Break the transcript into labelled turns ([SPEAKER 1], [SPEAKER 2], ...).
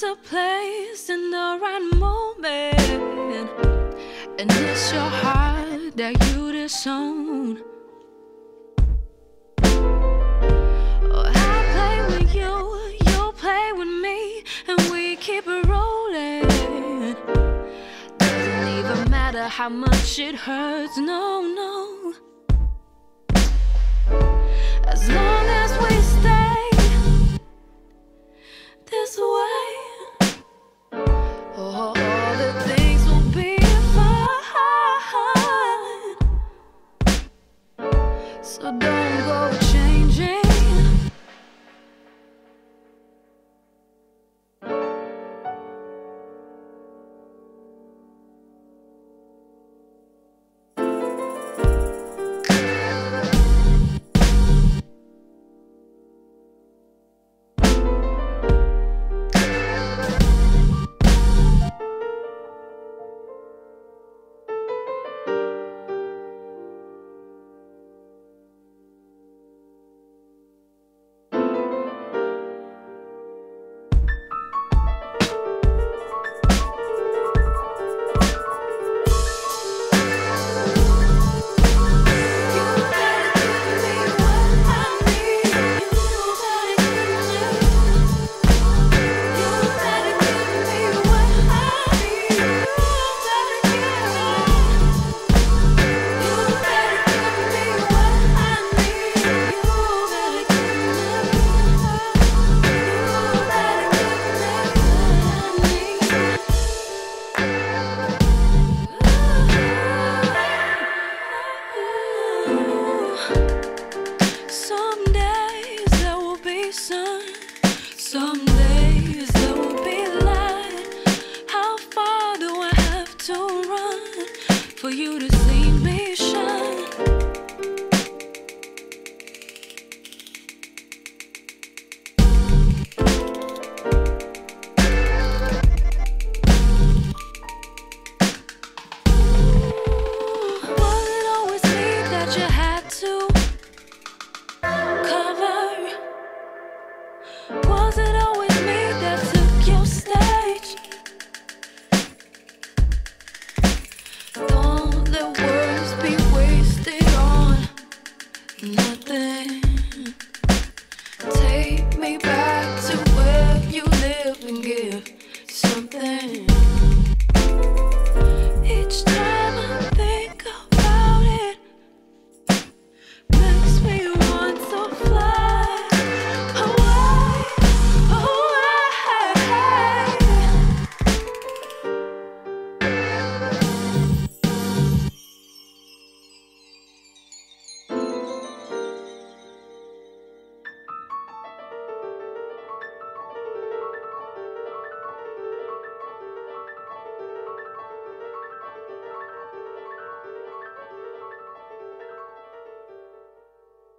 [SPEAKER 1] to place in the right moment. And it's your heart that you disown. Oh, I play with you, you play with me, and we keep it rolling. Doesn't even matter how much it hurts, no, no. As long for you to see me